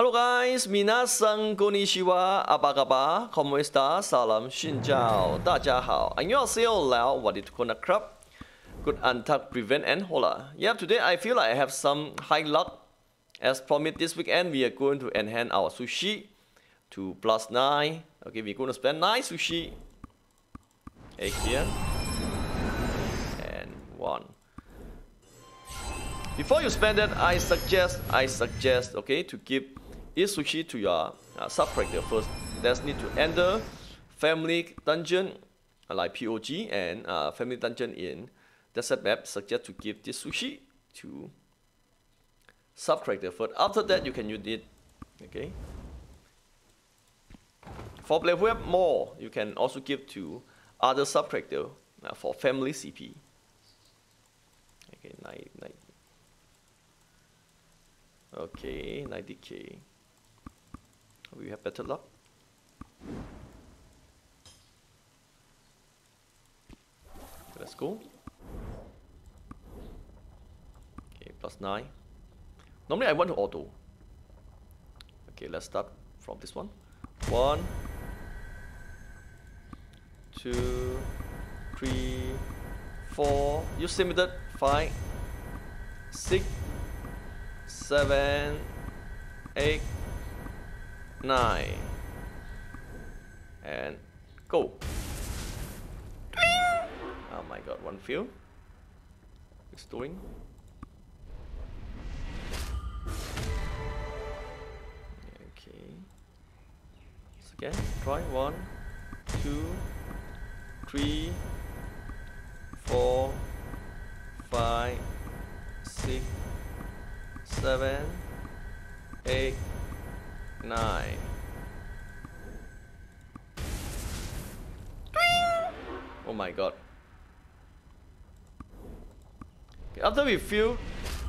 Hello guys, minasan konnichiwa, apa kabar? ¿Cómo está? Salam shinjao. 大家好. 안녕하세요, Lao. Wadit krab. Good antak prevent and hola. Yeah, today I feel like I have some high luck. As promised this weekend, we are going to enhance our sushi to plus 9. Okay, we're going to spend 9 sushi. 8 here. And 1. Before you spend that, I suggest, I suggest, okay, to give each sushi to your uh, sub-character first. Need to enter family dungeon, uh, like POG, and uh, family dungeon in desert map. Suggest to give this sushi to sub-character first. After that, you can use it, okay. For who have more, you can also give to other sub-character uh, for family CP. Okay, nine, nine. Okay, 90k. We have better luck. Let's go. Okay, plus 9. Normally I want to auto. Okay, let's start from this one. One, two, three, four. Same method. Five, six, seven, eight, nine, and go. Oh my god, one field. It's doing. Okay. So again, try one, two, three, four, five, six, seven, eight, nine. Oh my god. Okay, after we fill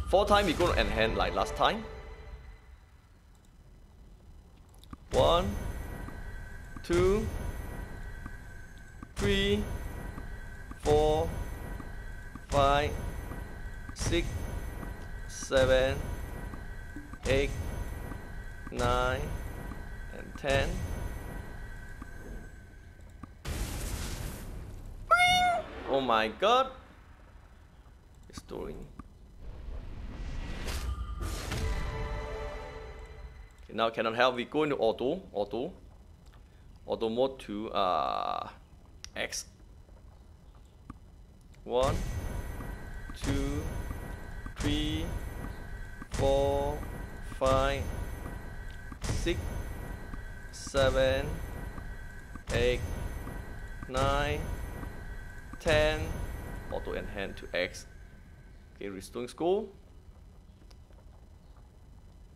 four times, we go to enhance like last time. One, two, three, four, five, six, seven, eight, nine, and ten. Oh my god! It's doing. Okay, now cannot help. We go into auto, auto, auto mode to uh, X. One, two, three, four, five, six, seven, eight, nine, ten. Auto and hand to X. Okay, restoring school.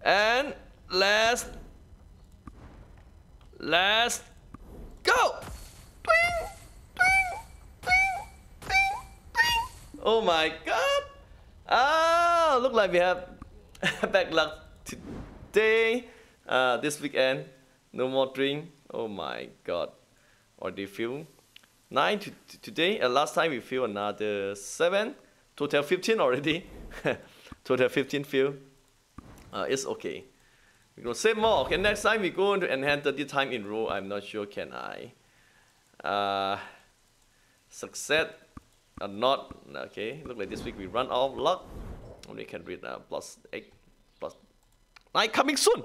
And last, last, go! Oh my god! Ah, look like we have bad luck today. Uh, this weekend, no more drink. Oh my god. Already feel nine to, to today. Uh, last time we feel another seven. Total 15 already. Total 15 feel. Uh, it's okay. We're gonna save more. Okay, next time we go to enhance 30 time in row. I'm not sure can I uh, success or not. Okay, look like this week we run out of luck. Only can read uh, plus 8, plus 9 coming soon.